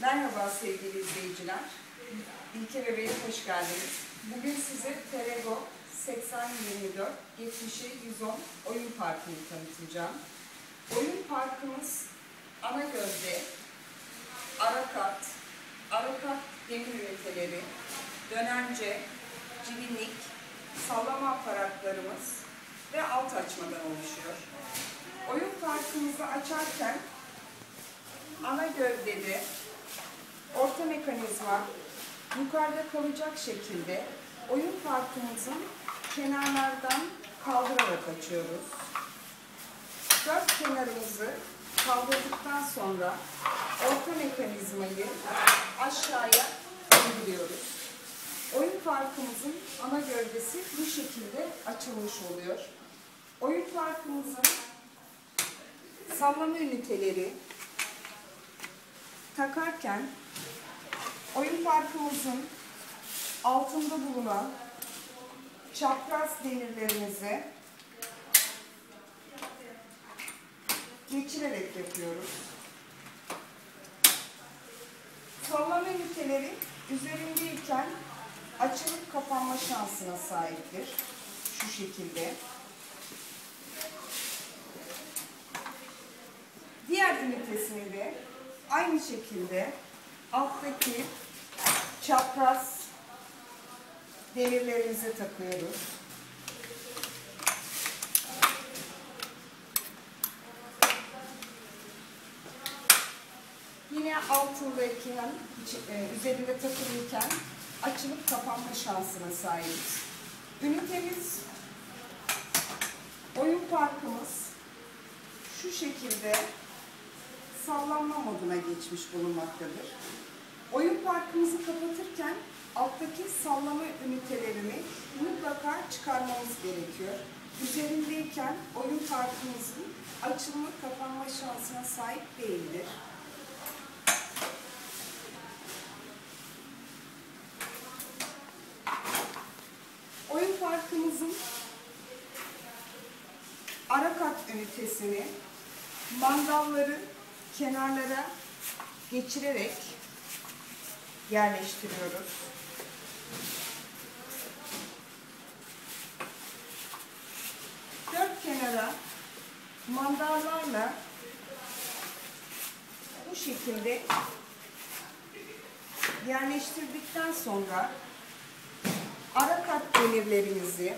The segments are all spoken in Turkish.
Merhaba sevgili izleyiciler. İlke Bebeğe hoş geldiniz. Bugün size Terego 8024 70'e 110 oyun parkını tanıtacağım. Oyun parkımız ana gövde, arakat, arakat demir üniteleri, dönemce, civinlik, sallama aparatlarımız ve alt açmadan oluşuyor. Oyun parkımızı açarken ana gövdede orta mekanizma yukarıda kalacak şekilde oyun parkımızın kenarlardan kaldırarak açıyoruz. Dört kenarımızı kaldırdıktan sonra orta mekanizmayı aşağıya indiriyoruz. Oyun parkımızın ana gövdesi bu şekilde açılmış oluyor. Oyun parkımızın sallama üniteleri takarken oyun parkımızın altında bulunan çapraz demirlerimizi geçirerek yapıyoruz. Sallama üniteleri üzerindeyken açılıp kapanma şansına sahiptir. Şu şekilde. Diğer ünitesini de aynı şekilde alttaki çapraz demirlerimizi takıyoruz. Yine altındayken, e, üzerinde takılıyken açılıp kapanma şansına sahibiz. Ünitemiz, oyun parkımız şu şekilde sallanma moduna geçmiş bulunmaktadır. Oyun parkımızı kapatırken alttaki sallama ünitelerini mutlaka çıkarmamız gerekiyor. Üzerindeyken oyun parkımızın açılma kapanma şansına sahip değildir. Oyun parkımızın ara kat ünitesini mandalları kenarlara geçirerek yerleştiriyoruz. Dört kenara mandallarla bu şekilde yerleştirdikten sonra ara kat demirlerimizi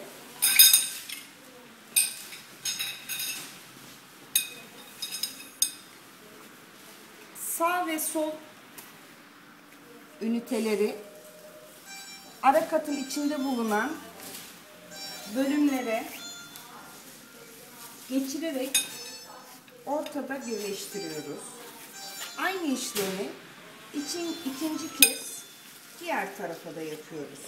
sağ ve sol üniteleri ara katın içinde bulunan bölümlere geçirerek ortada birleştiriyoruz. Aynı işlemi için ikinci kez diğer tarafa da yapıyoruz.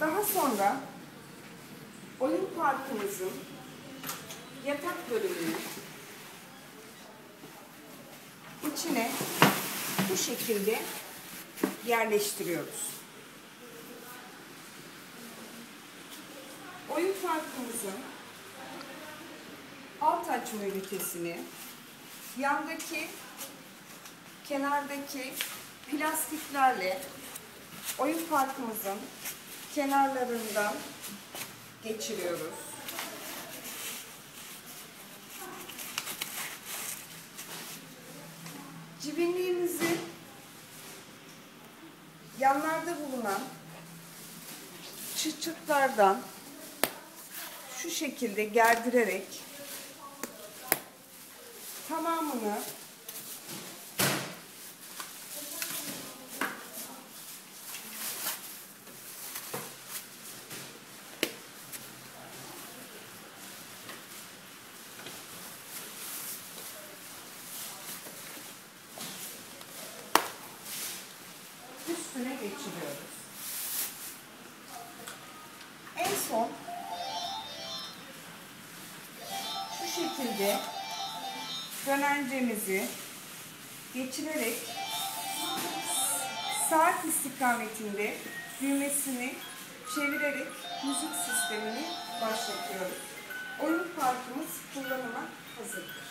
Daha sonra oyun parkımızın yatak bölümünü içine bu şekilde yerleştiriyoruz. Oyun parkımızın alt açma ünitesini yandaki kenardaki plastiklerle oyun parkımızın kenarlarından geçiriyoruz. Cibinliğimizi yanlarda bulunan çıçıklardan şu şekilde gerdirerek tamamını şekilde dönencemizi geçirerek saat istikametinde düğmesini çevirerek müzik sistemini başlatıyoruz. Oyun parkımız kullanıma hazır.